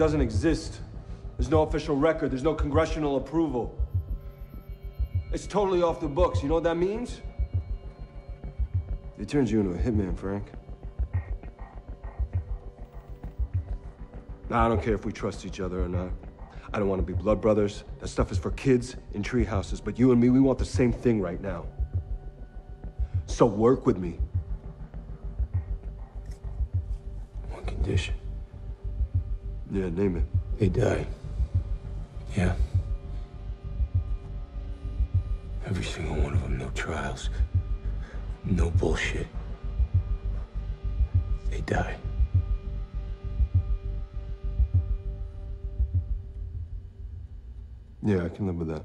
doesn't exist. There's no official record, there's no congressional approval. It's totally off the books. You know what that means? It turns you into a hitman, Frank. Now, I don't care if we trust each other or not. I don't want to be blood brothers. That stuff is for kids in tree houses. But you and me, we want the same thing right now. So work with me. One condition. Yeah, name it. They die. Yeah. Every single one of them, no trials. No bullshit. They die. Yeah, I can live with that.